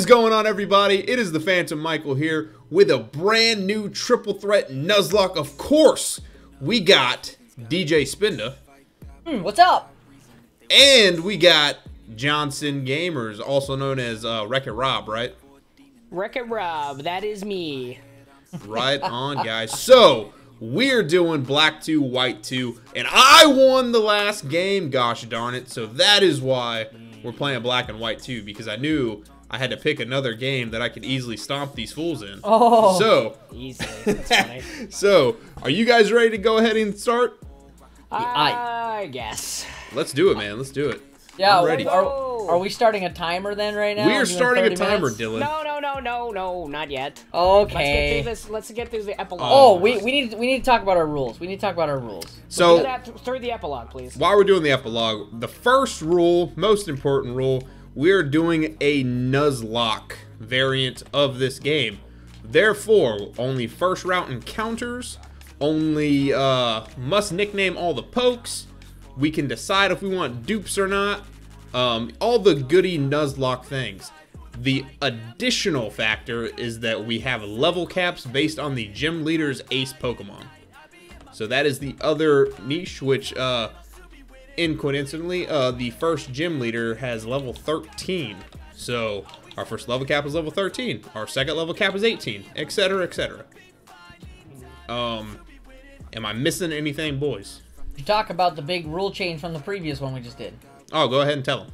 is going on, everybody? It is the Phantom Michael here with a brand new triple threat Nuzlocke. Of course, we got DJ Spinda, Hmm, what's up? and we got Johnson Gamers, also known as uh, Wreck It Rob, right? Wreck It Rob, that is me. Right on, guys. So, we're doing black 2, white 2, and I won the last game, gosh darn it. So, that is why we're playing black and white 2, because I knew I had to pick another game that I could easily stomp these fools in. Oh. So, Easy. So, are you guys ready to go ahead and start? I guess. Let's do it, man. Let's do it. Yeah, I'm ready. Are, are we starting a timer then right now? we are starting a timer, minutes? Dylan. No, no, no, no, no, not yet. Let's get Okay. through this. Let's get through the epilogue. Oh, oh we, we need we need to talk about our rules. We need to talk about our rules. do So, that th- through the epilogue, please. while we're doing the epilogue, the first rule, most important rule, we're doing a Nuzlocke variant of this game. Therefore, only first route encounters, only uh, must nickname all the pokes. We can decide if we want dupes or not. Um, all the goody Nuzlocke things. The additional factor is that we have level caps based on the gym leader's ace Pokemon. So that is the other niche, which uh, in coincidentally, uh, the first gym leader has level 13. So our first level cap is level 13. Our second level cap is 18, etc., etc. Um, am I missing anything, boys? You talk about the big rule change from the previous one we just did. Oh, go ahead and tell them.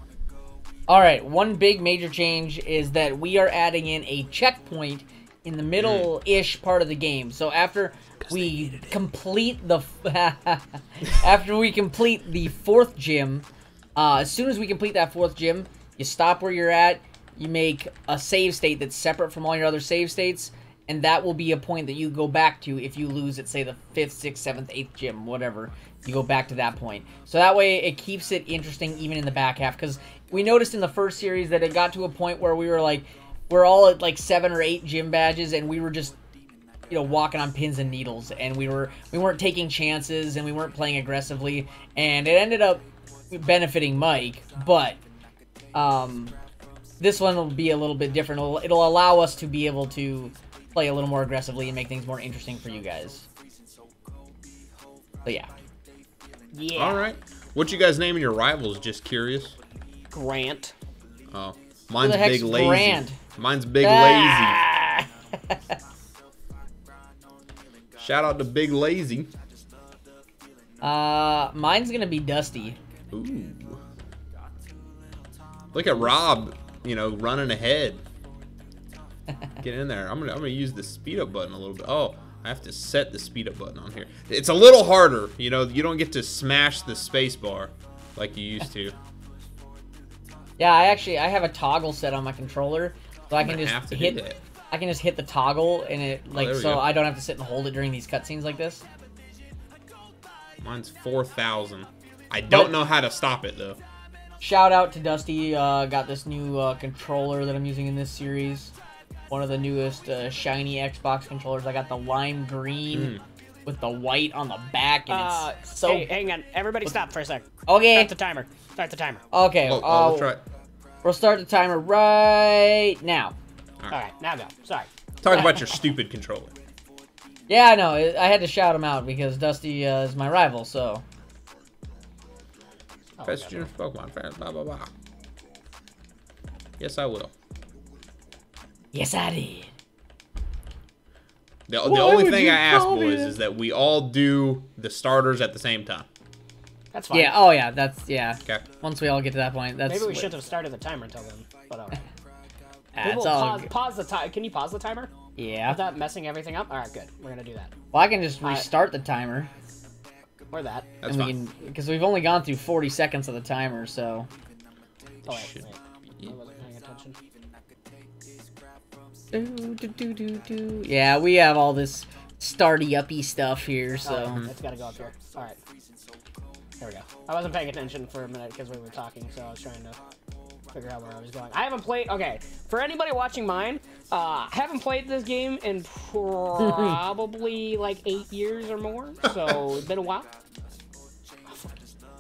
All right, one big major change is that we are adding in a checkpoint in the middle-ish part of the game. So after we complete the after we complete the fourth gym, uh, as soon as we complete that fourth gym, you stop where you're at. You make a save state that's separate from all your other save states, and that will be a point that you go back to if you lose at say the fifth, sixth, seventh, eighth gym, whatever. You go back to that point. So that way it keeps it interesting even in the back half because we noticed in the first series that it got to a point where we were like, we're all at like seven or eight gym badges, and we were just you know walking on pins and needles and we were we weren't taking chances and we weren't playing aggressively and it ended up benefiting Mike but um this one will be a little bit different it'll, it'll allow us to be able to play a little more aggressively and make things more interesting for you guys but yeah Yeah. All right. What you guys naming your rivals? Just curious. Grant. Oh, mine's big lazy. Grant? Mine's big Ah! lazy. Shout out to Big Lazy. uh mine's gonna be Dusty Ooh. Look at Rob, you know, running ahead. Get in there. I'm gonna I'm gonna use the speed up button a little bit. Oh, I have to set the speed up button on here. It's a little harder, you know. You don't get to smash the space bar like you used to. yeah I actually I have a toggle set on my controller so I can just have to hit that. I can just hit the toggle and it like Oh, so go. I don't have to sit and hold it during these cutscenes like this. Mine's four thousand. I don't But- know how to stop it though. Shout out to Dusty. Uh, got this new uh, controller that I'm using in this series. One of the newest uh, shiny Xbox controllers. I got the lime green with the white on the back, and Uh, it's so hey, hang on. Everybody stop for a sec. okay. Start the timer. Start the timer. Okay, Oh, uh, oh, let's try. we'll start the timer right now. All right, now go. Sorry. Talk about your stupid controller. Yeah, I know. I had to shout him out because Dusty uh, is my rival. So Oh, Best whatever. Junior Pokemon fans, blah blah blah. Yes, I will. yes, I did. The, the only thing I ask, call me boys, that? is that we all do the starters at the same time. That's fine. Yeah. Oh yeah. That's yeah. Okay. Once we all get to that point, that's Maybe we should have started the timer until then. But all right. That's all. pause, good. pause the time. Can you pause the timer Yeah. without messing everything up? All right, good. We're gonna do that. Well, I can just I- restart the timer. Or that. That's fine. because we've only gone through 40 seconds of the timer, so Oh wait, wait. I wasn't paying attention. Do, do, do, do, do. Yeah, we have all this starty uppy stuff here, oh, so Oh, it's gotta go up here. All right. There we go. I wasn't paying attention for a minute because we were talking, so I was trying to figure out where I was going. I haven't played. Okay, for anybody watching mine, uh, I haven't played this game in probably like eight years or more. So it's been a while. Oh, for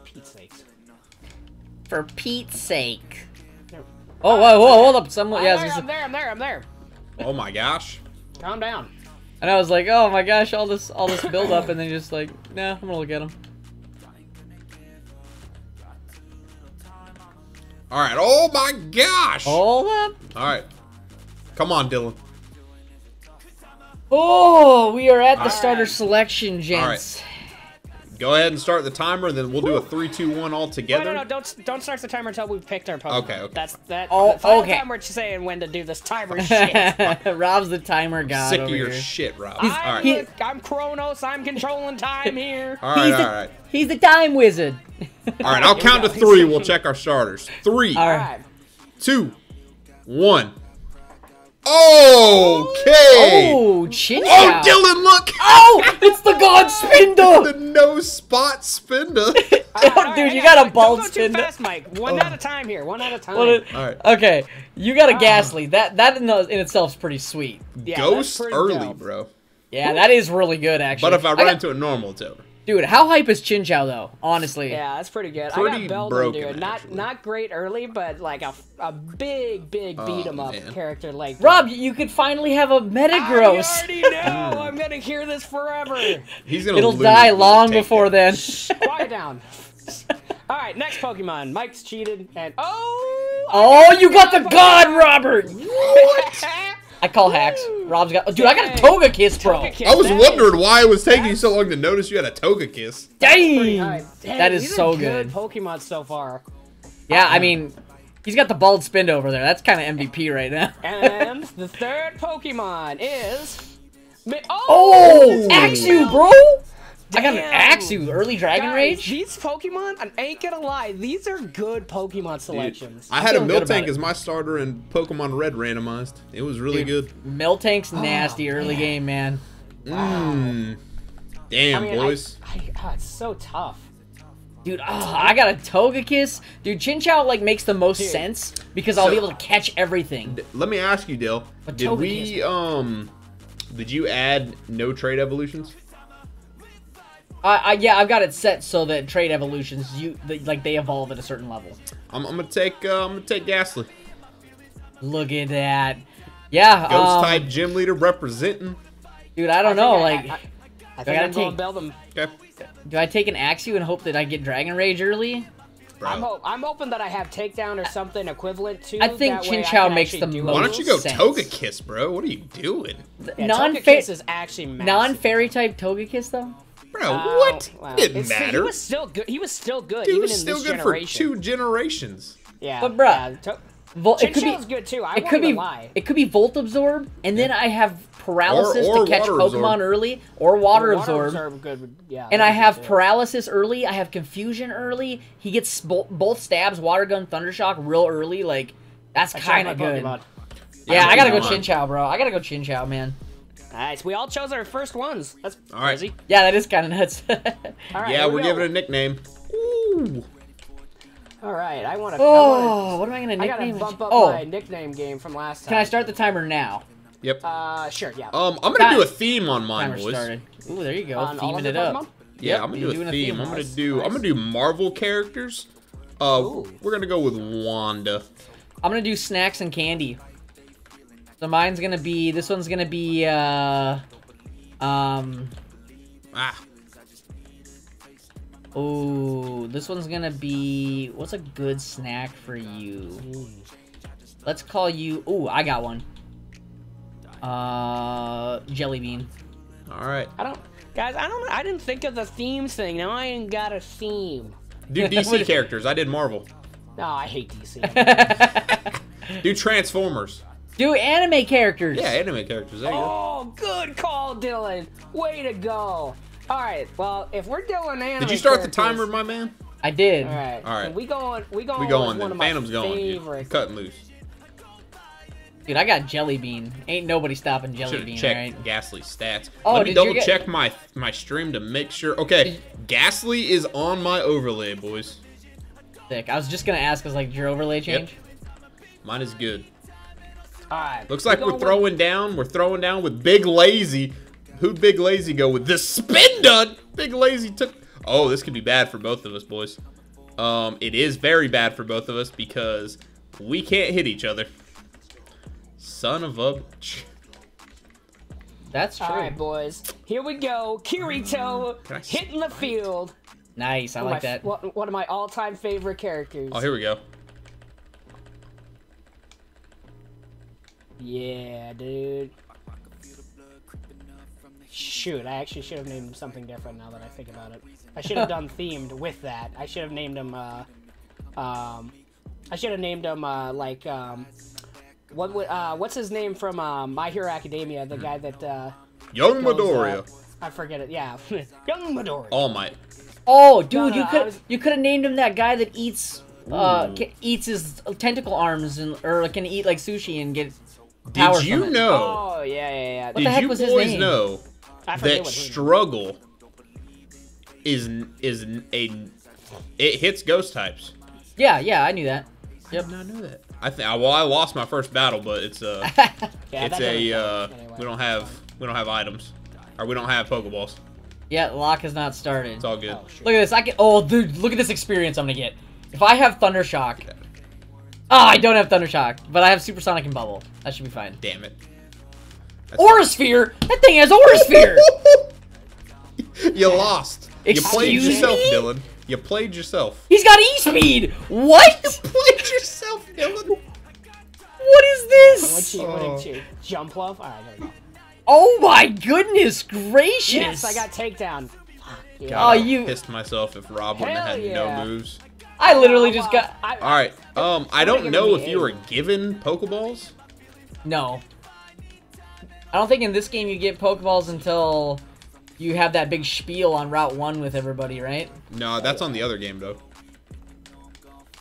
Pete's sakes. for Pete's sake. There- Oh, whoa, whoa, hold up. Someone, yeah, I'm, there, I'm there, I'm there, I'm there. Oh my gosh. Calm down. and I was like, oh my gosh, all this, all this build up, and then just like, nah, I'm gonna look at him. All right. Oh my gosh. Hold up. All right. Come on, Dylan. Oh, we are at the All starter right. selection, gents. Go ahead and start the timer, and then we'll do a three, two, one all Wait, together. no, no, no, don't don't start the timer until we've picked our Pokemon. Okay, okay. That's that. Oh, the final okay. time we're saying when to do this timer shit. Rob's the timer god Sick of your here. shit, Rob. I'm, all right. he- I'm Kronos. I'm controlling time here. all right. he's All the, right. He's the time wizard. All right. I'll count to three. We'll check our starters. Three, All All right. right. two, one. Okay. Oh, chin Oh, chow. Dylan, look! Oh, it's the god Spinder. the no spot spinner. All right, Dude, you hang got on, a bald Don't go spin. too fast, Mike. One at a time here. One at a time. What it- All right. Okay, you got a Ah. Gastly. That that in, the, in itself is pretty sweet. Yeah, that's Ghost pretty early, dope. bro. Yeah, that is really good actually. But if I run got- into a normal, it's over. Dude, how hype is Chinchou though? Honestly, Yeah, that's pretty good. Pretty I got Beldum, broken, dude. Not actually. not great early, but like a, a big big oh, beat 'em up man. character like Rob, you could finally have a Metagross. I already know. I'm gonna hear this forever. He's gonna. It'll lose die long before takedown. then. Quiet down. All right, next Pokemon. Mike's cheated, and oh, oh, you got the God, Robert. what? I call hacks. Rob's got. Dude, I got a Togekiss, bro. Togekiss, I was that wondering is- why it was taking you so long to notice you had a toga kiss. Dang. All right, dang, That is so good good. Pokemon so far. Yeah, I um, mean, he's got the bald spin over there. That's kind of MVP right now. And the third Pokemon is. Mi- Oh, Ooh. Axew, bro. I got an Damn. Axew, early Dragon Guys, Rage. These Pokemon, I ain't gonna lie, these are good Pokemon selections. Dude, selections. I had a feeling Miltank as my starter in Pokemon Red randomized. It was really Dude, good. Miltank's nasty early man. game, man. Mmm. Damn, I mean, boys. I, I, ah, it's so tough. Dude, oh, I got a Togekiss. Dude, Chinchou like makes the most Dude. sense because I'll be able to catch everything. Let me ask you, Dill. Did we um? Did you add no trade evolutions? I, I yeah, I've got it set so that trade evolutions you the, like they evolve at a certain level. I'm, I'm gonna take uh, I'm gonna take Gastly. Look at that. Yeah, Ghost um, type gym leader representing. dude, I don't I know. I- Like, I, I, I I think gotta I'm going take- Beldum. Okay. do I take an Axew and hope that I get Dragon Rage early? Bro. I'm, hope, I'm hoping that I have takedown or something equivalent to. I think that way Chinchou makes actually the do most Why don't you go sense. Togekiss, bro? What are you doing, Yeah, non Togekiss is actually massive. non fairy type Togekiss though. Bro? Oh, what? wow. Didn't It's- matter. He was still good. He was still good, Dude even was in still this good for two generations. Yeah, But, bruh, yeah, to- Vol- it could be Chinchou's good too. I it won't could be lie. it could be Volt Absorb, and then I have paralysis Or- or to catch Pokemon Absorb. early, or Water, Water Absorb. Absorb good, yeah. And I have good, paralysis early. I have confusion early. He gets bo- both stabs, water gun, thunder shock, real early. Like that's kind of good. Pokemon. Yeah, I I gotta go chose mine. Chinchou, bro. I gotta go Chinchou, man. Nice. We all chose our first ones. That's All right. crazy. Yeah, that is kind of nuts. All right. yeah, we we're go. giving it a nickname. Ooh. All right. I want to. oh, what am I gonna I gotta bump up oh, my nickname game from last time. can I start the timer now? Yep. Uh, sure. Yeah. Um, I'm gonna Time- do a theme on mine, Timer boys. started. Ooh, there you go, On all of theming your it up. Pokemon? Yeah, Yep, I'm gonna you're do a theme. I'm gonna Nice, do. I'm gonna do Marvel characters. Uh, Ooh. we're gonna go with Wanda. I'm gonna do snacks and candy. So mine's gonna be. This one's gonna be. uh Um. Ah, Ooh, this one's gonna be. What's a good snack for you? Let's call you. Ooh, I got one. Uh, jelly bean. all right. I don't, guys. I don't. I didn't think of the themes thing. Now I ain't got a theme. Do DC characters. I did Marvel. No, I hate DC. Do Transformers. Do anime characters. Yeah, anime characters. There you go. oh, good call, Dylan. Way to go. All right. Well, if we're doing anime, Did you start the timer, my man? I did. All right. All right. Then we going. We going. We go with one then. of my Phantom's going. dude. favorite- Cutting loose. Dude, I got jelly bean. Ain't nobody stopping jelly Should have bean, checked right? Gastly stats. Oh, Let me did you double get- check my my stream to make sure. Okay, Gastly is on my overlay, boys. Sick. I was just gonna ask, cause like, did your overlay change? Yep. Mine is good. All right. Looks we like we're with- throwing down. We're throwing down with Big Lazy. Who'd Big Lazy go with? The spin dud. Big Lazy took. Oh, this could be bad for both of us, boys. Um, it is very bad for both of us because We can't hit each other. Son of a. That's true. All right, boys. Here we go. Kirito Can I s- hitting the field. Nice. I One like my- that. One one of my all-time favorite characters. Oh, here we go. Yeah, dude. Shoot, I actually should have named him something different now that I think about it. I should have done themed with that. I should have named him, uh, um, I should have named him, uh, like, um, what, would- uh, what's his name from, uh, My Hero Academia? The guy that, uh, Young goes, Midoriya. uh, I forget it, yeah. Young Midori. All Might. Oh, dude, No, no, you could was- you could have named him that guy that eats uh Ooh. eats his tentacle arms and or can eat like sushi and get power Did you from it. know? Oh, yeah, yeah, yeah. the Did heck you was his boys name? know that what he struggle is is a it hits ghost types? Yeah, yeah, I knew that. Yep. I did not know that. I think well, I lost my first battle, but it's uh, Yeah, it's a uh, anyway. we don't have we don't have items, or we don't have Pokeballs. yeah, lock has not started. It's all good. Oh. Look at this. I can. Oh, dude, look at this experience I'm gonna get. If I have Thunder Shock. Ah, I don't have Thunder Shock, but I have Supersonic and Bubble. That should be fine. Damn it. Aura Sphere. That thing has Aura Sphere. you lost. You played Excuse yourself, me? Dylan. You played yourself. He's got E Speed. What? played yourself, Dylan. What is What this? you, what Oh. you, jump love? Alright, there you go. Oh my goodness gracious! Yes, I got takedown. God, Oh, I you- pissed myself if Rob wouldn't have had yeah. no moves. I literally just got. I, All right. Um, I don't know if you were given Pokeballs. No. I don't think in this game you get Pokeballs until you have that big spiel on Route 1 with everybody, right? No, that's on the other game though.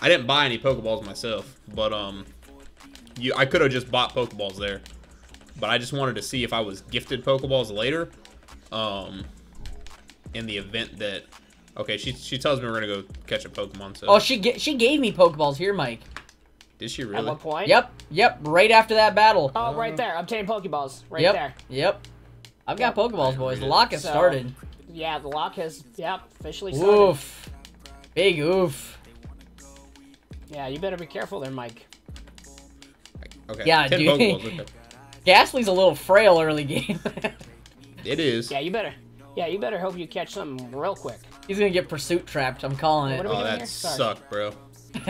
I didn't buy any Pokeballs myself, but um, you I could have just bought Pokeballs there, but I just wanted to see if I was gifted Pokeballs later, um, in the event that. Okay, she she tells me we're gonna go catch a Pokemon. So Oh, she she gave me Pokeballs here, Mike. did she At really? what point? Yep, yep, right after that battle. Oh, right there. Obtain Pokeballs. Right yep, there. yep. I've got Yep. Pokeballs, boys. The lock has So- started. Yeah, the lock has, yep, officially started. Oof. Big oof. Yeah, you better be careful there, Mike. Okay. Yeah, ten dude. Pokeballs. Okay. Gastly's a little frail early game. It is. Yeah, you better. Yeah, you better hope you catch something real quick. He's gonna get pursuit trapped. I'm calling it. Oh, that here? Sorry. sucked, bro.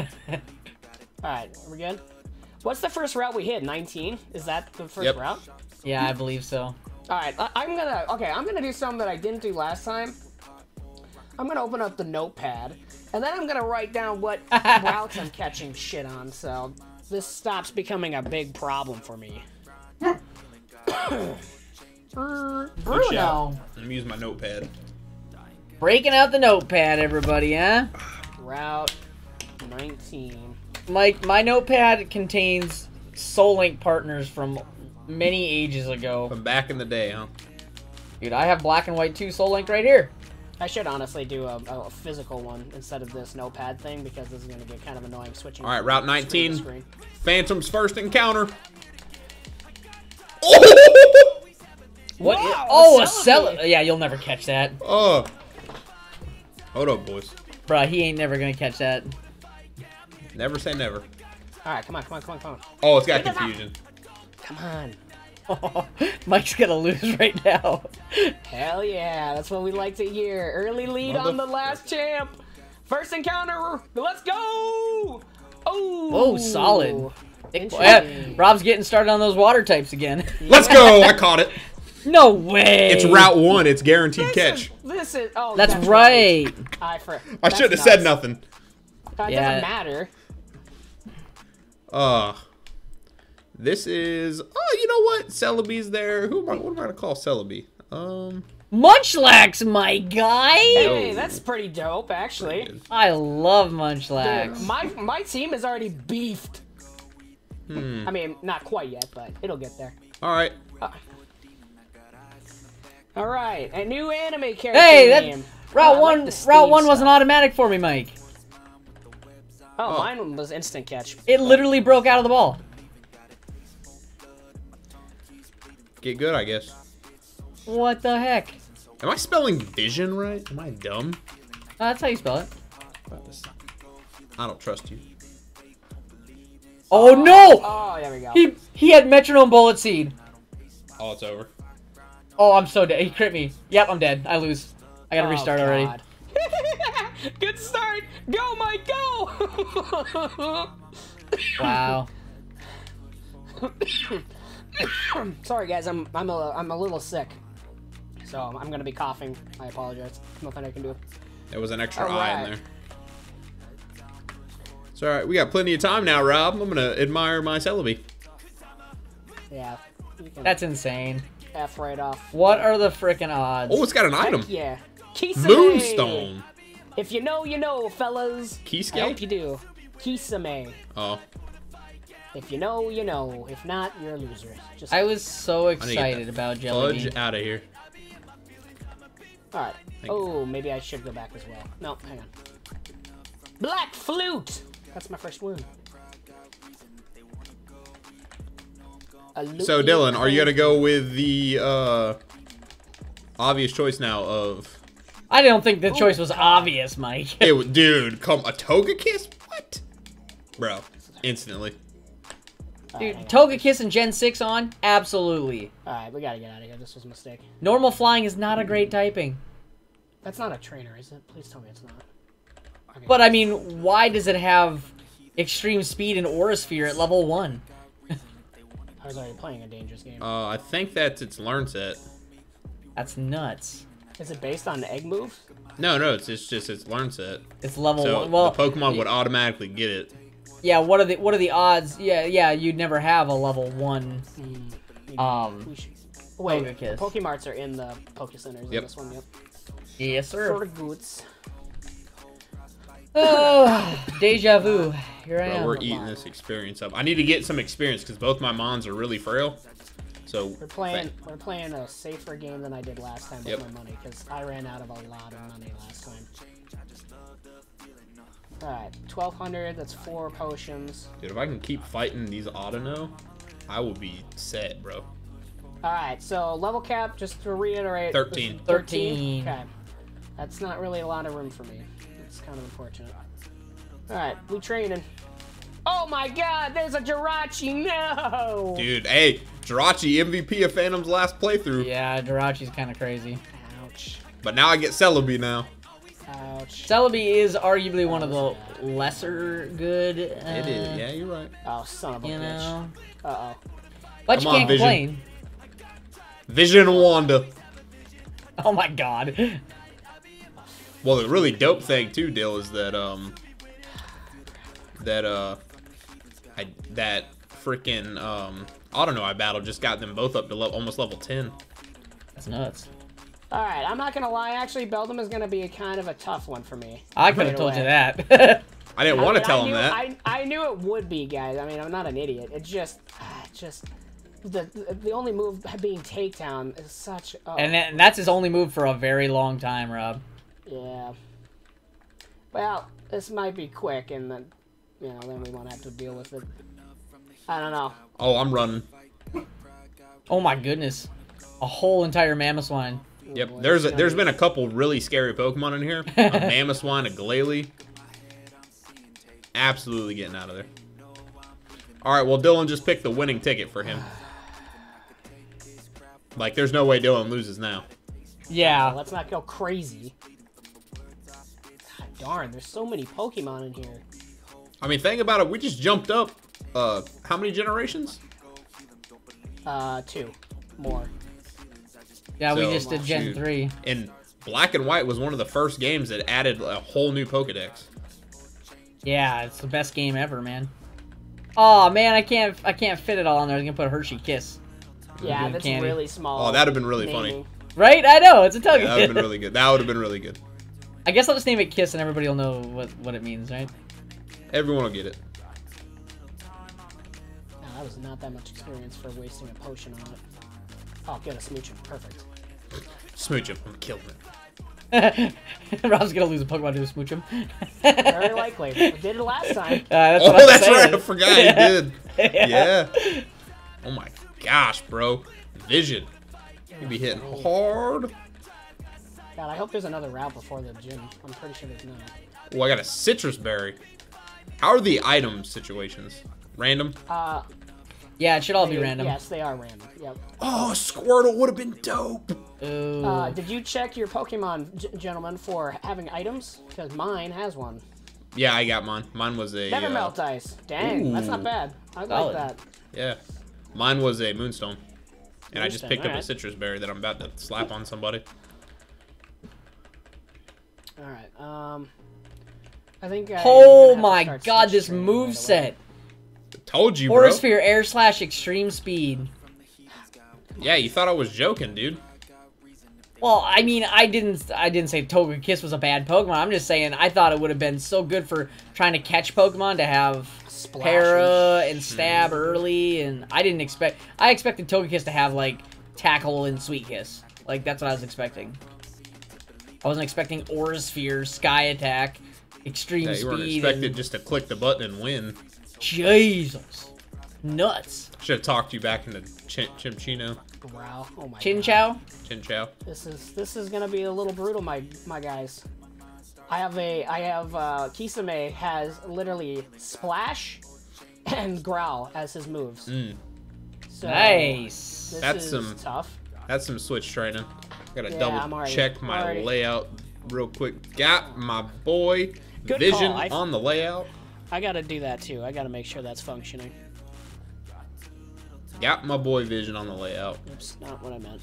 Alright, are we good? What's the first route we hit? 19? Is that the first Yep. route? Yeah, I believe so. Alright, I- I'm gonna. Okay, I'm gonna do something that I didn't do last time. I'm gonna open up the notepad, and then I'm gonna write down what routes I'm catching shit on, so this stops becoming a big problem for me. Good Bruno. shout. Let me use my notepad. Breaking out the notepad, everybody, huh? Route 19. Mike, my notepad contains Soul Link partners from many ages ago. From back in the day, huh? Dude, I have black and white 2 Soul Link right here. I should honestly do a, a physical one instead of this notepad thing because this is gonna get kind of annoying switching. All right, Route 19. screen. Phantom's first encounter. What? Wow, i- a oh, a Celebi. cell. Yeah, you'll never catch that. Oh. Hold up, boys. Bruh, he ain't never gonna catch that. Never say never. All right, come on, come on, come on, come on, Oh, it's got Get confusion. come on. Mike's gonna lose right now. Hell yeah, that's what we like to hear. Early lead on the last champ. First encounter. Let's go. Oh. Oh, solid. Yeah, Rob's getting started on those water types again. Let's go! I caught it. No way. It's Route 1. It's guaranteed This catch. is, this is. Oh, That's, right. I for. I that's should have said nothing. Uh, It Yeah. doesn't matter. Uh, this is... Oh, you know what? Celebi's there. Who am I, what am I going to call Celebi? Um, Munchlax, my guy. Hey, that's pretty dope, actually. I love Dude, Munchlax. my my team is already beefed. hmm. I mean, not quite yet, but it'll get there. All right. All right, a new anime character Hey, that name. Route oh, I like one, Route one wasn't automatic for me, Mike. Oh, Oh. mine was instant catch. It literally broke out of the ball. Get good, I guess. What the heck? Am I spelling vision right? Am I dumb? Oh, that's how you spell it. I don't trust you. Oh no! Oh, there we go. He he had metronome bullet seed. Oh, it's over. Oh, I'm so dead. He crit me. Yep, I'm dead. I lose. I gotta Oh, restart already. God. Good start. Go, Mike, go. Wow. Sorry, guys. I'm I'm a I'm a little sick, so I'm gonna be coughing. I apologize. Nothing I can do. There was an extra All eye in there. It's all right. We got plenty of time now, Rob. I'm gonna admire my Celebi. Yeah. That's insane. F right off. What are the freaking odds? Oh, it's got an Heck item. yeah. Kisame. Moonstone. If you know, you know, fellas. Kisuke? I hope you do. Kisame. Oh, If you know, you know. If not, you're a loser. Just I was so I need to get excited about Jelly fudge Bean. out of here. all right. Thank Oh, maybe I should go back as well. No, hang on. Black flute. That's my first wound. So, Dylan, are you gonna go with the uh, obvious choice now of? I don't think the choice was obvious, Mike. It, w- dude, come a Togekiss? What, bro? Instantly. Dude, hang. Togekiss and Gen 6 on? Absolutely. All right, we gotta get out of here. This was a mistake. Normal flying is not a great typing. That's not a trainer, is it? Please tell me it's not. Okay. But I mean, why does it have extreme speed and Aura Sphere at level 1? I was already playing a dangerous game. Uh, I think that's its learn set. That's nuts. Is it based on egg move? No, no, it's just, just its learn set. It's level So 1. Well, the Pokemon would automatically get it. yeah, what are the what are the odds? Yeah, yeah, you'd never have a level 1 Maybe um we should... Wait, Toga Pokemarts are in the Poke Centers Yep. in this one, yep. Yes, sir. the goods. Oh, deja vu. Here I Bro, am. we're eating this experience up. I need to get some experience because both my mons are really frail. So We're playing we're playing a safer game than I did last time with Yep. my money, because I ran out of a lot of money last time. Alright, 1200, that's four potions. Dude, if I can keep fighting these Audino, I will be set, bro. Alright, so level cap, just to reiterate. 13. is 13. Okay. That's not really a lot of room for me. It's kind of unfortunate. Alright, we training. Oh my god, there's a Jirachi, no! Dude, hey, Jirachi MVP of Phantom's last playthrough. Yeah, Jirachi's kind of crazy. Ouch. But now I get Celebi now. Ouch. Celebi is arguably one of the lesser good. Uh, It is. Yeah, you're right. Oh, son of a You bitch. know, Uh-oh. but Come you on, can't Vision. complain. Vision Wanda. Oh my god. Well, the really dope thing too, Dill, is that um, that uh, I that freaking um, Audino I battle just got them both up to le- almost level ten. That's nuts. Alright, I'm not gonna lie, actually, Beldum is gonna be a kind of a tough one for me. I could have Right told you that. I didn't I want to tell I him that. I, I knew it would be, guys. I mean, I'm not an idiot. It just, just the the only move being takedown is such. Oh, and, that- and that's his only move for a very long time, Rob. Yeah. Well, this might be quick, and then you know, then we won't have to deal with it. I don't know. oh, I'm running. Oh my goodness. A whole entire Mammoth Mamoswine. Yep. boy, There's a, it's there's gonna been a couple really scary Pokemon in here. A Mamoswine, a Glalie. Absolutely getting out of there. All right. Well, Dylan just picked the winning ticket for him. Like, there's no way Dylan loses now. Yeah. Let's not go crazy. God darn, there's so many Pokemon in here. I mean, think about it. We just jumped up. Uh, how many generations? Uh, two more. Yeah, we just did Gen shoot. 3. And Black and White was one of the first games that added a whole new Pokedex. Yeah, it's the best game ever, man. Oh man, I can't I can't fit it all on there. I am gonna put Hershey Kiss. Yeah, Good that's candy. really small. Oh, that'd have been really funny. Right? I know, it's a tug. Yeah, that would have been really good. That would have been really good. I guess I'll just name it Kiss and everybody will know what, what it means, right? Everyone will get it. No, that was not that much experience for wasting a potion on it. Oh, good, a Smoochum. Perfect. Smooch him. I'm killing it. Rob's gonna lose a Pokemon to a Smoochum. Very likely. We did it last time. Uh, that's Oh, what I'm that's saying. right. I forgot he did. Yeah. Yeah. Oh my gosh, bro. Vision. You be hitting hard. God, I hope there's another route before the gym. I'm pretty sure there's not. Oh, I got a Sitrus Berry. How are the item situations? Random. Uh, Yeah, it should all be random. Yes, they are random. Yep. Oh, Squirtle would have been dope. Ooh. Uh, did you check your Pokemon, gentlemen, for having items? Because mine has one. Yeah, I got mine. Mine was a. Never uh, melt ice. Dang, that's not bad. I like that. Yeah, mine was a Moonstone, and I just picked up a Sitrus Berry that I'm about to slap on somebody. All right. Um, I think. I, oh I'm gonna have to my god, this training move right set. Told you, bro. Aura Air Slash, Extreme Speed. Yeah, you thought I was joking, dude. Well, I mean, I didn't. I didn't say Togekiss was a bad Pokemon. I'm just saying I thought it would have been so good for trying to catch Pokemon to have Splash Para and- and stab early, and I didn't expect. I expected Togekiss to have like Tackle and Sweet Kiss. Like that's what I was expecting. I wasn't expecting Aura Sphere, Sky Attack, Extreme Yeah, you weren't Speed. expected and- just to click the button and win. Jesus, nuts. Should have talked you back into Ch- Chimchino, Wow. Oh my. Chin God. Chow. Chinchou. This is this is gonna be a little brutal, my my guys. I have a I have uh, Kisame has literally splash and growl as his moves. Mm, So Nice. This That's is some- tough. that's some switch training. Gotta Yeah, double already- check my already- layout real quick. Got my boy Good Vision call. On the layout. I gotta do that too. I gotta make sure that's functioning. Got my boy Vision on the layout. Oops, not what I meant.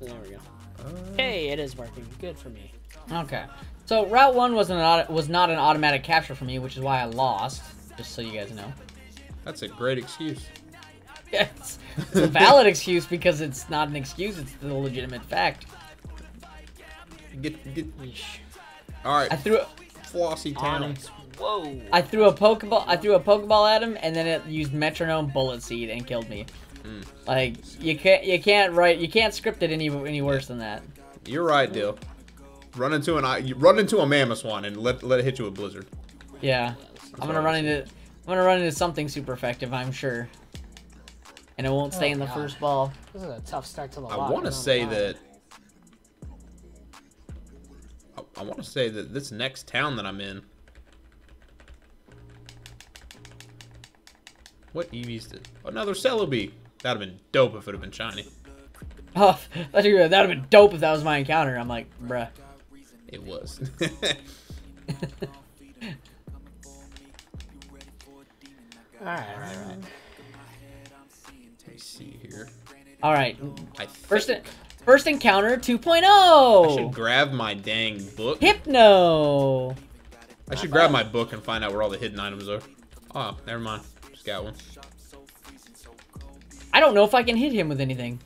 There we go. Uh, Hey, it is working. Good for me. Okay. So Route One was an auto- was not an automatic capture for me, which is why I lost. Just so you guys know. that's a great excuse. Yes, it's a valid excuse because it's not an excuse; it's the legitimate fact. Get, get. Yeesh. All right, I threw a Floccesy Town. Whoa. I threw a pokeball. I threw a pokeball at him, and then it used metronome bullet seed and killed me. Hmm. Like you can't you can't write you can't script it any any worse than that. You're right, Dill. Run into an you run into a mammoth one and let let it hit you with blizzard. Yeah, I'm gonna run into I'm gonna run into something super effective, I'm sure. And it won't oh, stay Oh, in the God. first ball. This is a tough start to the I want to say gonna that. I, I want to say that this next town that I'm in. What EVs did? Another Celebi. That'd have been dope if it had been shiny. Oh, that'd have been dope if that was my encounter. I'm like, bruh. It was. All right, all right, all right. All right, I first think first encounter I should grab my dang book. Hypno. I should grab my book and find out where all the hidden items are. Oh, never mind. Just got one. I don't know if I can hit him with anything.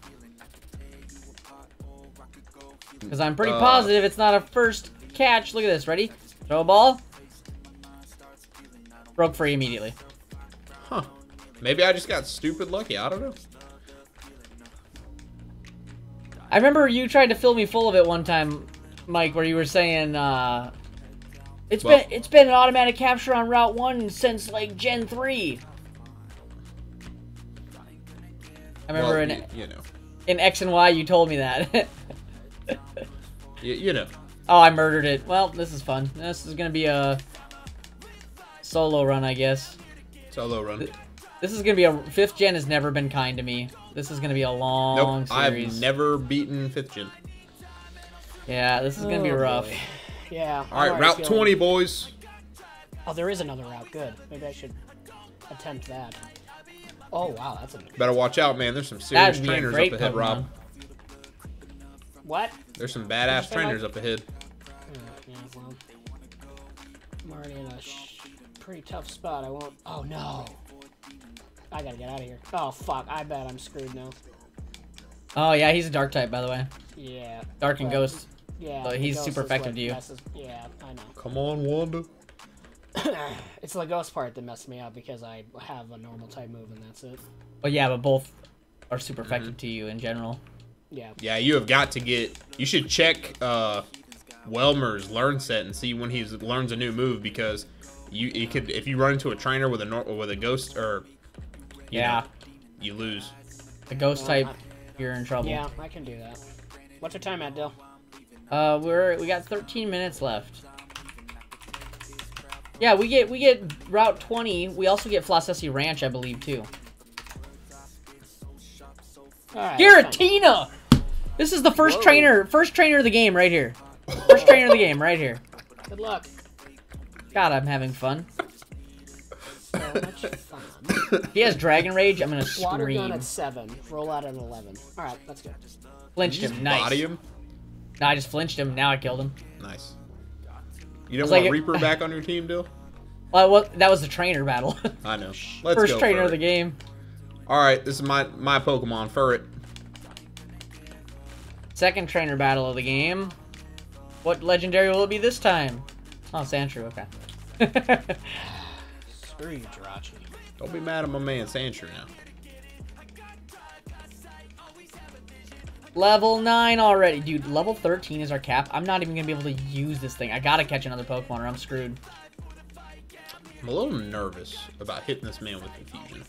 Because I'm pretty Uh, positive it's not a first catch. Look at this. Ready? Throw a ball. Broke free immediately. Huh. Maybe I just got stupid lucky. I don't know. I remember you tried to fill me full of it one time, Mike, where you were saying uh, it's Well- been it's been an automatic capture on Route One since like Gen three. I remember Well, in, you, you know. in X and Y you told me that. You, you know. oh, I murdered it. Well, this is fun. This is gonna be a solo run, I guess. Solo run. This is gonna be a fifth gen has never been kind to me. This is gonna be a long Nope. I've never beaten fifth gen. Yeah, this is gonna be Oh, rough. boy. Yeah. All right, Route 20, boys. Oh, there is another route. Good. Maybe I should attempt that. Oh wow, that's a Better watch out, man. There's some serious That'd be a trainers up ahead, Rob. What? There's some badass trainers Mike? up ahead. Oh, yeah, well, I'm already in a sh- pretty tough spot. I won't. Oh no. I gotta get out of here. Oh fuck. I bet I'm screwed now. Oh yeah, he's a dark type, by the way. Yeah. Dark and Ghost. Yeah. So he's super effective what to you. messes- yeah, I know. Come on, Wanda. it's the ghost part that messed me up because I have a normal type move and that's it. But yeah, but both are super Mm-hmm. effective to you in general. Yeah. Yeah, you have got to get. You should check uh, Welmer's learn set and see when he learns a new move because you it could if you run into a trainer with a nor- with a ghost or you Yeah, know, you lose. the ghost Well, type, you're in trouble. Yeah, I can do that. What's your time at, Dill? Uh, we're we got 13 minutes left. Yeah, we get we get Route 20. We also get Floccesy Ranch, I believe, too. Alright, Giratina! This is the first Whoa. trainer, first trainer of the game right here. First trainer of the game right here. Good luck. God, I'm having fun. So much fun. If he has Dragon Rage, I'm gonna Water gun at seven. Roll out at eleven. All right, that's good. Flinched Just him, nice. body him. No, I just flinched him. Now I killed him. Nice. You don't want like Reaper back on your team, Dill? Well, what? That was the trainer battle. I know. Let's First go trainer for of the game. All right, this is my my Pokemon Furret. Second trainer battle of the game. What legendary will it be this time? Oh, Sandshrew. Okay. Screw you, Jirachi. Don't be mad at my man Sandshrew now. level 9 already. Dude, level 13 is our cap. I'm not even going to be able to use this thing. I got to catch another Pokemon or I'm screwed. I'm a little nervous about hitting this man with confusion.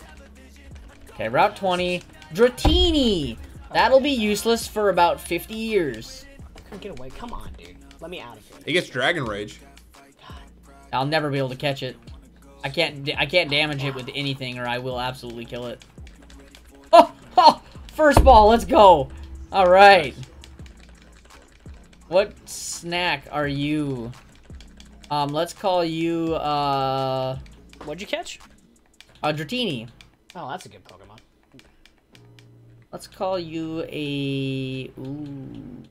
Okay, Route 20. Dratini! That'll be useless for about 50 years. Couldn't get away. Come on, dude. Let me out of here. He gets Dragon Rage. I'll never be able to catch it. I can't I can't damage it with anything or I will absolutely kill it. Oh, oh first ball, let's go. All right. What snack are you? Um, let's call you uh, What'd you catch? a Dratini. Oh, that's a good Pokemon. Let's call you a ooh.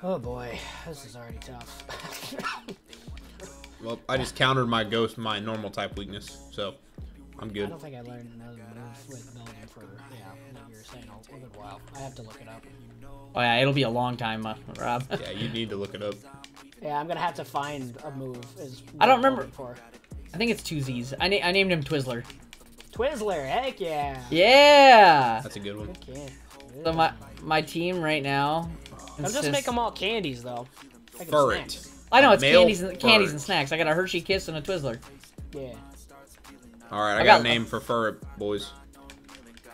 Oh boy, this is already tough. Well, I just countered my ghost, my normal type weakness, so I'm good. I don't think I learned another move with Melvin for yeah, what you were saying a a good while. I have to look it up. Oh yeah, it'll be a long time, uh, Rob. Yeah, you need to look it up. Yeah, I'm gonna have to find a move. Is I don't remember- For. I think it's two Z's. I, na- I named him Twizzler. Twizzler, heck yeah. Yeah. That's a good one. Good. So my my team right now. Don't just consists- make them all candies though. Make 'em Furret. snacks. I know it's Male candies and candies and snacks. I got a Hershey Kiss and a Twizzler. Yeah. All right, I, I got, got- a name for Furret, boys.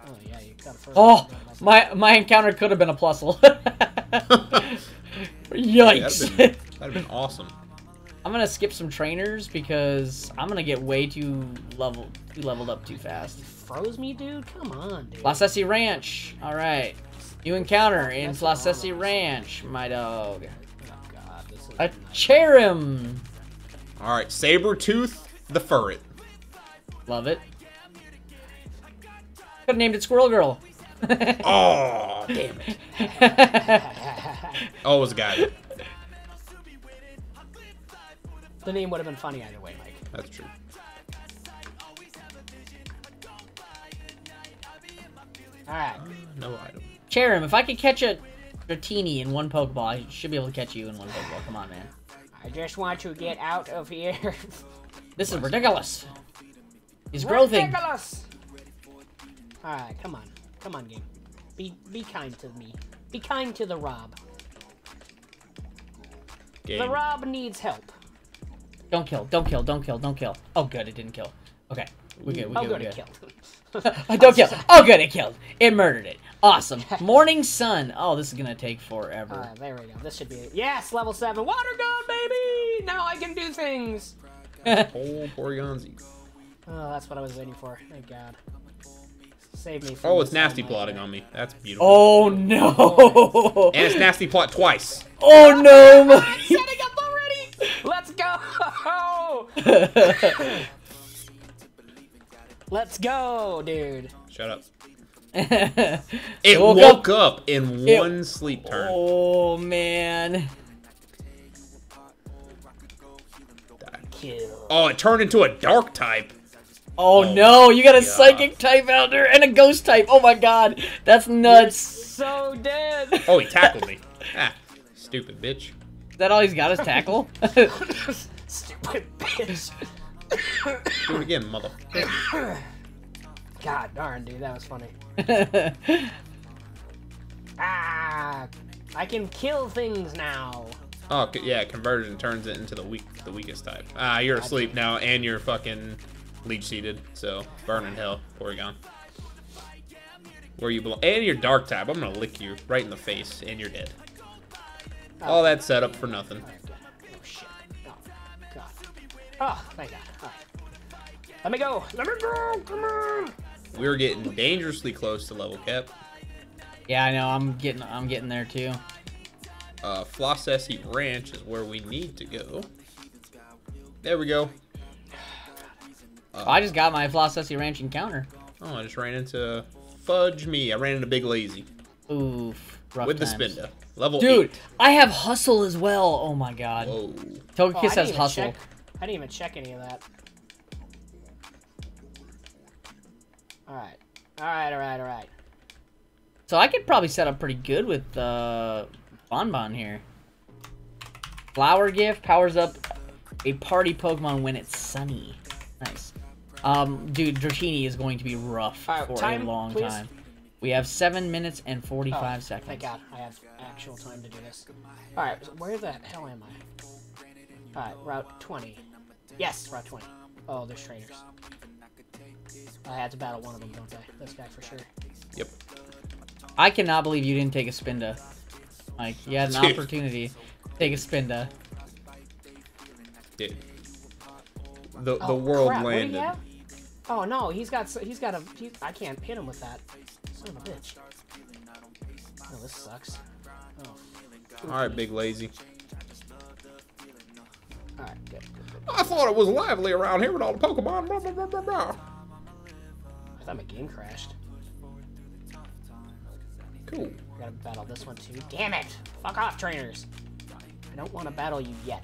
Oh yeah, you got a first. Oh, my my encounter could have been a plusle. Yikes! That'd have been, that'd been awesome. I'm gonna skip some trainers because I'm gonna get way too level too leveled up too fast. Froze me, dude. Come on, dude. Floccesy Ranch. All right. You encounter in That's Floccesy. Ranch, my dog. A Cherrim. All right, Sabretooth the Furret. Love it. Could have named it Squirrel Girl. Oh, damn it. Always got it. the name would have been funny either way, Mike. That's true. All right. No item. Cherrim, if I could catch a Dratini in one Pokeball, I should be able to catch you in one Pokeball. Come on, man. I just want to get out of here. This is ridiculous. He's growing. Ridiculous. All right, come on, come on, game. Be be kind to me. Be kind to the Rob. Game. The Rob needs help. Don't kill, don't kill, don't kill, don't kill. Oh, good, it didn't kill. Okay, we good, we Oh, good, good, we it killed. Oh, don't kill. Oh, good, it killed. It murdered it. Awesome. Morning Sun. Oh, this is gonna take forever. All right, there we go. This should be it. Yes, level seven. Water gun, baby. Now I can do things. Oh, Porygon-Z. Oh, that's what I was waiting for. Thank God. Save me. From Oh, it's nasty all plotting on me. That's beautiful. oh no. And it's nasty plot twice. Oh no. Mike. Setting up already. Let's go. Let's go, dude. Shut up. it It woke woke, up- up, in it- one sleep turn. Oh man. Oh, it turned into a dark type. Oh, Oh no, you got a God. psychic type out there and a ghost type. Oh my god. That's nuts. So dead. Oh, he tackled me. Ah, stupid bitch. Is that all he's got is tackle? Stupid bitch. Do it again, mother. God darn, dude, that was funny. Ah, I can kill things now. Oh, yeah, conversion turns it into the weak, the weakest type. Ah, you're asleep now, and you're fucking leech seated. So burn in hell, Porygon. Where you belong, and you're dark type. I'm gonna lick you right in the face, and you're dead. All that setup for nothing. Oh shit. Oh god. Oh, thank god. Alright. Let me go. Let me go. Come on. We're getting dangerously close to level cap. Yeah, I know. I'm getting. I'm getting there too. Uh, Floccesy Ranch is where we need to go. There we go. Oh, I just got my Floccesy Ranch encounter. Oh, I just ran into Fudge me. I ran into Big Lazy Oof. Rough with the times. Spinda. Level Dude, eight. I have hustle as well. Oh my god. Whoa. Oh, Togekiss I has hustle. check. I didn't even check any of that. Alright. Alright, alright, alright. So I could probably set up pretty good with uh, Bonbon here. Flower gift powers up a party Pokemon when it's sunny. Nice. Um, dude, Dratini is going to be rough Alright, for time, a long please. time. We have seven minutes and Oh, forty-five seconds. Thank God, I have actual time to do this. Alright, so where the hell am I? Alright, Route 20. Yes, Route 20. Oh, there's trainers. I had to battle one of them, don't I? This guy for sure. Yep. I cannot believe you didn't take a Spinda. Like, you had an Dude. opportunity to take a Spinda. Dude. The the Oh, world crap, what did he landed. have? Oh no, he's got he's got a he, I can't hit him with that. Son of a bitch. Oh, this sucks. Oh, All right, Big Lazy. all right, good, good, good. I thought it was lively around here with all the Pokemon. Blah, blah, blah, blah, blah. I thought my game crashed. Cool. I gotta battle this one too. Damn it! Fuck off, trainers. I don't want to battle you yet.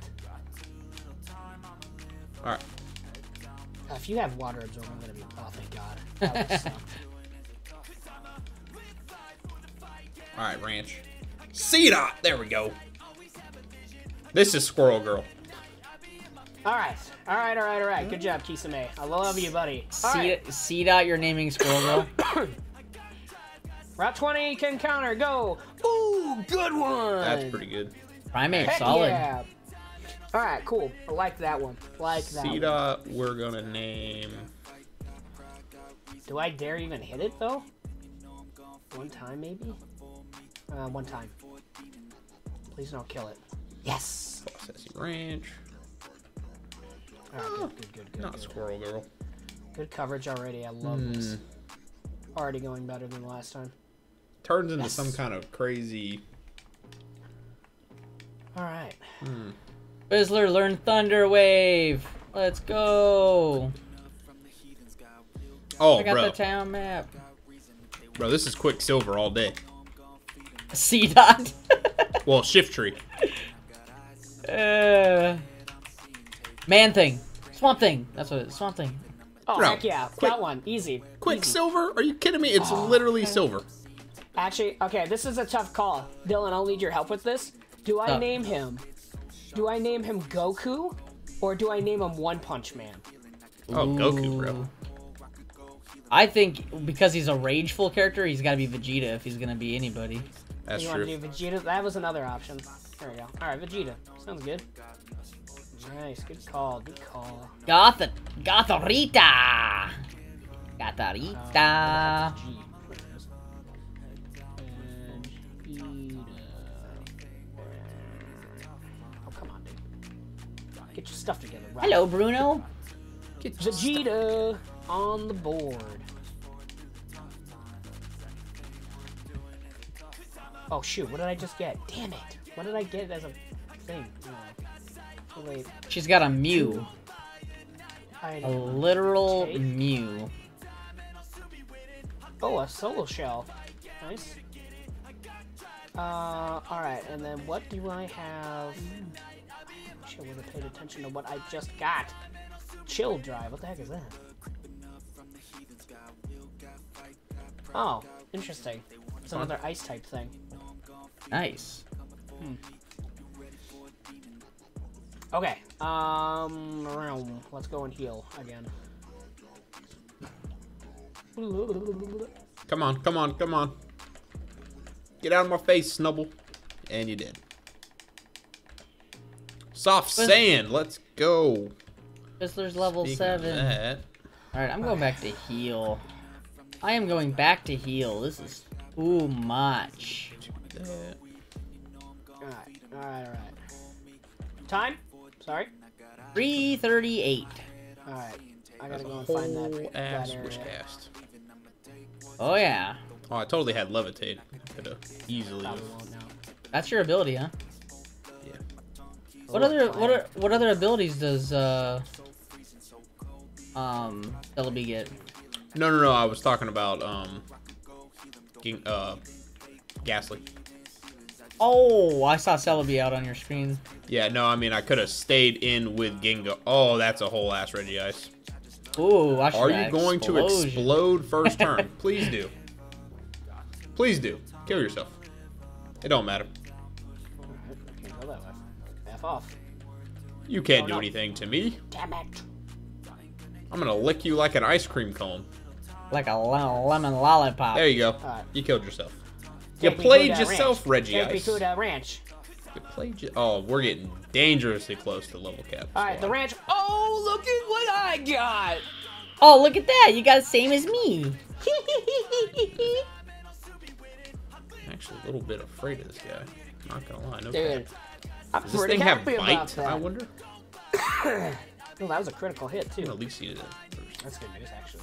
All right. Uh, if you have water absorb, I'm gonna be. Oh, thank God. That would suck. All right, Ranch. C dot. There we go. This is Squirrel Girl. All right, all right, all right, all right. Good job, Kisame. I love you, buddy. All right. See, see dot, you're naming Squirrel Girl. Route 20 can counter. Go. Ooh, good one. That's pretty good. Primate, Heck solid. yeah. All right, cool. I like that one. Like that. C One. dot. We're gonna name. Do I dare even hit it though? One time, maybe. Uh, one time. Please don't kill it. Yes. Floccesy Ranch. All right, good, good, good, good. Not good. Squirrel Girl. Good coverage already. I love Hmm. this. Already going better than the last time. Turns into Yes. some kind of crazy. All right. Bizzler, learn Thunder Wave. Let's go. Oh, I got bro. the town map. Bro, this is Quicksilver all day. C dot. Well, Shiftry. uh, man thing. Swamp thing. That's what it is. Swamp thing. Oh Bro, heck yeah, quick- got one. Easy. Easy. Quicksilver? Are you kidding me? It's oh, literally silver. Actually, okay, this is a tough call. Dylan, I'll need your help with this. Do I Oh. name him? Do I name him Goku, or do I name him One Punch Man? Oh, Goku, bro. I think because he's a rageful character, he's got to be Vegeta if he's gonna be anybody. That's you want true. to do Vegeta? That was another option. There we go. All right, Vegeta. Sounds good. Nice, good call, good call. Gotha, Gothorita, uh, Gothorita. G. Oh come on, dude. Get your stuff together. Right. Hello, Bruno. Get Vegeta on the board. Oh shoot, what did I just get? Damn it. What did I get as a thing? Oh, She's got a Mew, A literal Take. Mew. Oh, a solo shell. Nice. Uh, alright, and then what do I have? I wish I would have paid attention to what I just got. Chill drive, what the heck is that? Oh, interesting. It's another ice type thing. Nice. Okay, um, realm. let's go and heal again. Come on, come on, come on. Get out of my face, Snubbull. And you did. Soft sand, let's go. Fizzler's level Speaking seven. All right, I'm going back to heal. I am going back to heal. This is too much. Alright. All right, all right. Time? Sorry. 338. All right. I gotta That's a go and find whole that, ass that area. Whiscash. Oh, yeah. Oh, I totally had levitate. Could have easily. Probably. That's your ability, huh? Yeah. What Oh, other what are, what other abilities does uh um Celebi get? No, no, no. I was talking about um, Ging- uh, Gastly. Oh, I saw Celebi out on your screen. Yeah, no, I mean I could have stayed in with Gingo. Oh, that's a whole ass Regice. Ooh, watch Are you going to explode first turn? Please do. Please do. Kill yourself. It don't matter. Alright, I can't go that way. F off. You can't Oh, do no. anything to me. Damn it. I'm gonna lick you like an ice cream cone. Like a lemon lollipop. There you go. Alright. You killed yourself. You played yourself, ranch. Reggie Take me to that ranch. You played. You- oh, we're getting dangerously close to level cap. Alright, the ranch. Oh, look at what I got. Oh, look at that! You got the same as me. I'm actually a little bit afraid of this guy. Not gonna lie. No Dude, cap. I'm Does this thing have happy bite? I wonder. Oh, that was a critical hit too. gonna at least eat it first. That's good news, actually.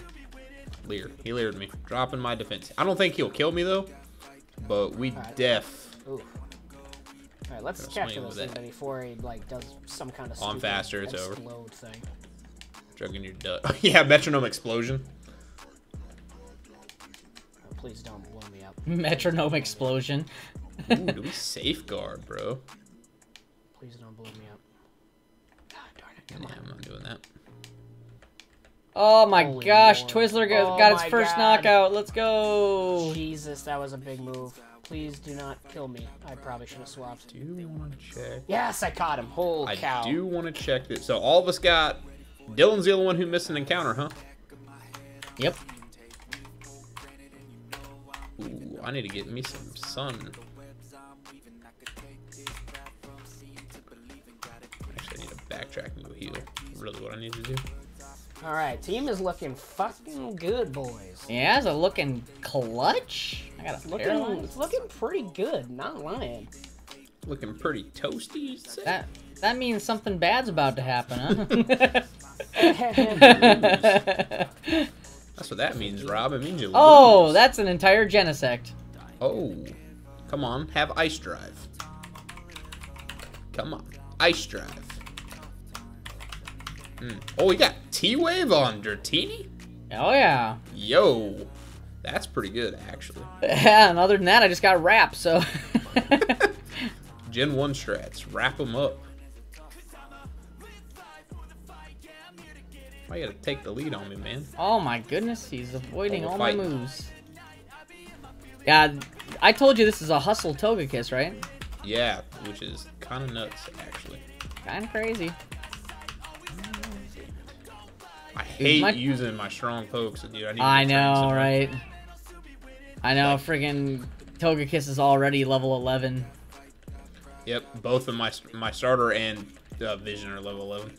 Leer. He leered me. Dropping my defense. I don't think he'll kill me though. But we Alright. def. Ooh. Alright, let's Gonna capture this with thing it. before he like does some kind of On stupid faster, it's over. explode thing. Drugging your dut. yeah, metronome explosion. Oh, please don't blow me up. Metronome explosion. Ooh, do we safeguard, bro? Please don't blow me up. God darn it! Come Yeah, on. I'm not doing that. Oh my Holy gosh, Lord. Twizzler got, Oh got its first God. knockout. Let's go. Jesus, that was a big move. Please do not kill me. I probably should have swapped. Do you want to check? Yes, I caught him. Holy I cow. do want to check this. So all of us got. Dylan's the only one who missed an encounter, huh? Yep. Ooh, I need to get me some sun. Actually, I need to backtrack and go heal. Really, what I need to do. Alright, team is looking fucking good, boys. Yeah, is it looking clutch? I got a Looking, paralyze. it's looking pretty good, not lying. Looking pretty toasty. you'd say? That that means something bad's about to happen, huh? That's what that means, Rob. It means you oh, lose. oh, that's an entire genesect. Oh, come on, have ice drive. Come on, ice drive. Hmm. Oh, we got T-Wave on Dratini? Oh yeah. Yo, that's pretty good, actually. Yeah, and other than that, I just got wrapped. So. Gen 1 strats, wrap them up. Why you gotta take the lead on me, man? oh my goodness, he's avoiding all fight. my moves. Yeah, I told you this is a hustle Togekiss, right? Yeah, which is kind of nuts, actually. Kind of crazy. I hate my- using my strong pokes, dude. I, need I know, somewhere. right? I know, Like- friggin' Togekiss is already level 11. Yep, both of my my starter and uh, Vision are level 11.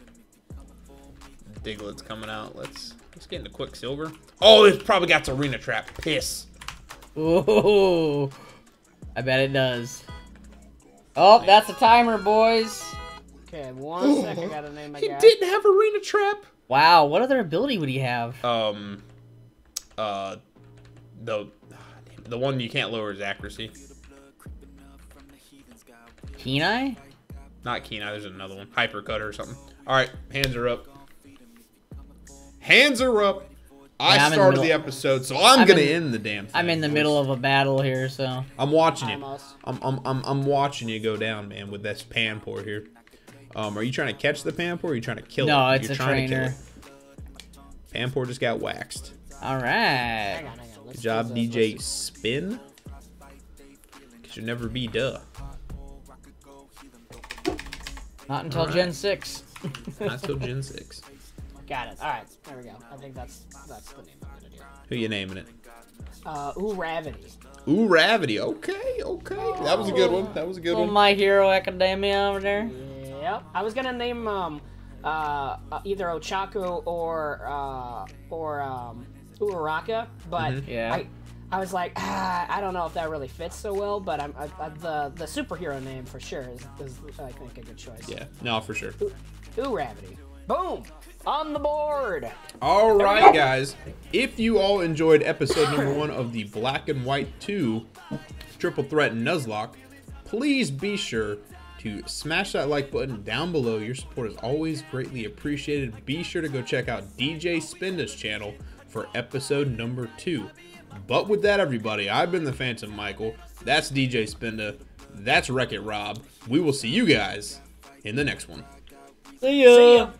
Diglett's coming out. Let's let's get into Quicksilver. Oh, it's probably got Arena Trap. Piss. Ooh, I bet it does. Oh, that's a timer, boys. Okay, one sec, I gotta name my He guy. didn't have Arena Trap. Wow, what other ability would he have? Um, uh, the the one you can't lower is accuracy. Keen Eye? Not Keen Eye, there's another one. Hyper Cutter or something. All right, hands are up. Hands are up. I Yeah, I'm the started the, episode, so I'm, I'm gonna in- end the damn thing. I'm in the middle of a battle here, so. I'm watching you. I'm, I'm, I'm, I'm watching you go down, man, with this Panpour here. Um, are you trying to catch the Panpour or are you trying to kill it? No, it's You're a trying to kill trainer. it. Panpour just got waxed. Alright. Hang on, hang on. Let's Good job. DJ Let's- Spin. Should never be duh. Not until Alright. Gen 6. Not until Gen 6. Got it. All right, there we go. I think that's that's the name I'm gonna do. Who you naming it? Uh, ooh, Ravity. Ooh, Ravity. Okay, okay. That was a good one. That was a good Little one. My Hero Academia over there. Yep. I was gonna name um uh, uh either Ochaco or uh or um Uraraka, but Yeah. I I was like, ah, I don't know if that really fits so well, but I'm I, I, the the superhero name for sure is, is I think a good choice. Yeah, no, for sure. Ooh, Ravity. Boom! On the board! All we right, go. guys. If you all enjoyed episode number one of the Black and White 2 Triple Threat Nuzlocke, please be sure to smash that like button down below. Your support is always greatly appreciated. Be sure to go check out DJ Spinda's channel for episode number two. But with that, everybody, I've been the Phantom Michael. That's DJ Spinda. That's Wreck It Rob. We will see you guys in the next one. See ya. See ya.